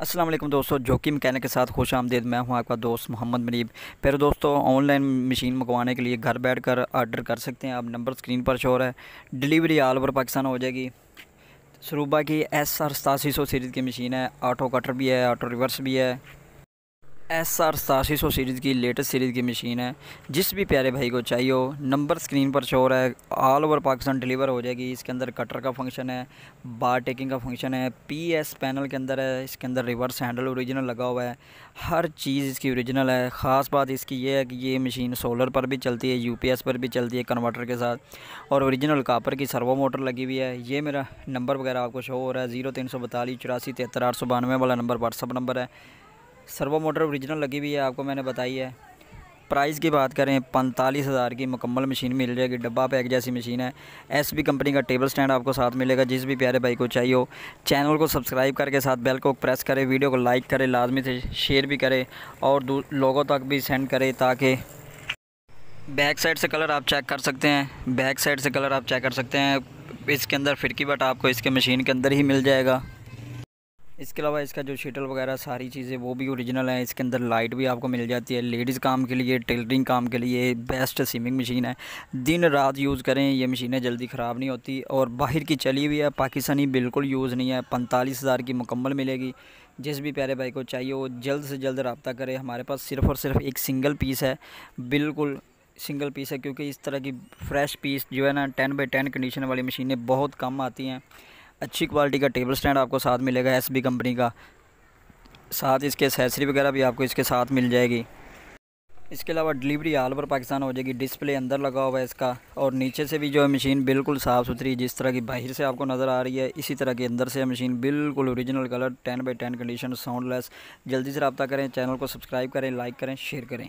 वालेकुम दोस्तों, जोकी मैकेनिक के साथ खुश आमदेद। मैं हूँ आपका दोस्त मोहम्मद मनीब। फिर दोस्तों, ऑनलाइन मशीन मंगवाने के लिए घर बैठ कर आर्डर कर सकते हैं। आप नंबर स्क्रीन पर शोर है। डिलीवरी ऑल ओवर पाकिस्तान हो जाएगी। सरूबा की एस आर सतासी सौ सीरीज़ की मशीन है। ऑटो कटर भी है, ऑटो रिवर्स भी है। एस आर सतासी सौ सीरीज़ की लेटेस्ट सीरीज़ की मशीन है। जिस भी प्यारे भाई को चाहिए हो, नंबर स्क्रीन पर शो है ऑल ओवर पाकिस्तान डिलीवर हो जाएगी। इसके अंदर कटर का फ़ंक्शन है बार टेकिंग का फ़ंक्शन है पी एस पैनल के अंदर है, इसके अंदर रिवर्स हैंडल ओरिजिनल लगा हुआ है। हर चीज़ इसकी ओरिजिनल है। ख़ास बात इसकी ये है कि ये मशीन सोलर पर भी चलती है यू पी एस पर भी चलती है कन्वर्टर के साथ। और ओरिजिनल कापर की सर्वो मोटर लगी हुई है। ये मेरा नंबर वगैरह आपको शो हो रहा है ज़ीरो तीन सौ बतालीस चौरासी, तिहत्तर, आठ सौ बानवे वाला नंबर व्हाट्सअप नंबर है। सर्वो मोटर ओरिजिनल लगी हुई है, आपको मैंने बताई है। प्राइस की बात करें, पैंतालीस हज़ार की मुकम्मल मशीन मिल जाएगी, डब्बा पैक जैसी मशीन है। एस बी कंपनी का टेबल स्टैंड आपको साथ मिलेगा, जिस भी प्यारे भाई को चाहिए हो। चैनल को सब्सक्राइब करके साथ बेल को प्रेस करें, वीडियो को लाइक करें, लाजमी से शेयर भी करें और लोगों तक भी सेंड करें ताकि बैक साइड से कलर आप चेक कर सकते हैं। बैक साइड से कलर आप चेक कर सकते हैं। इसके अंदर फिरकी बट आपको इसके मशीन के अंदर ही मिल जाएगा। इसके अलावा इसका जो शीटल वगैरह सारी चीज़ें, वो भी ओरिजिनल है। इसके अंदर लाइट भी आपको मिल जाती है। लेडीज़ काम के लिए टेलरिंग काम के लिए बेस्ट सीमिंग मशीन है। दिन रात यूज़ करें, ये मशीनें जल्दी ख़राब नहीं होती। और बाहर की चली हुई है, पाकिस्तानी बिल्कुल यूज़ नहीं है। पैंतालीस हज़ार की मुकम्मल मिलेगी। जिस भी प्यारे भाई को चाहिए, वो जल्द से जल्द रबता करे। हमारे पास सिर्फ़ और सिर्फ़ एक सिंगल पीस है। बिल्कुल सिंगल पीस है, क्योंकि इस तरह की फ्रेश पीस जो है ना टेन बाई टेन कंडीशन वाली मशीनें बहुत कम आती हैं। अच्छी क्वालिटी का टेबल स्टैंड आपको साथ मिलेगा एसबी कंपनी का। साथ इसके एसेसरी वगैरह भी आपको इसके साथ मिल जाएगी। इसके अलावा डिलीवरी ऑल ओवर पाकिस्तान हो जाएगी। डिस्प्ले अंदर लगा हुआ है इसका और नीचे से भी जो है मशीन बिल्कुल साफ़ सुथरी जिस तरह की बाहर से आपको नज़र आ रही है, इसी तरह के अंदर से मशीन बिल्कुल original colour ten by ten condition soundless जल्दी से रबता करें चैनल को सब्सक्राइब करें लाइक करें शेयर करें।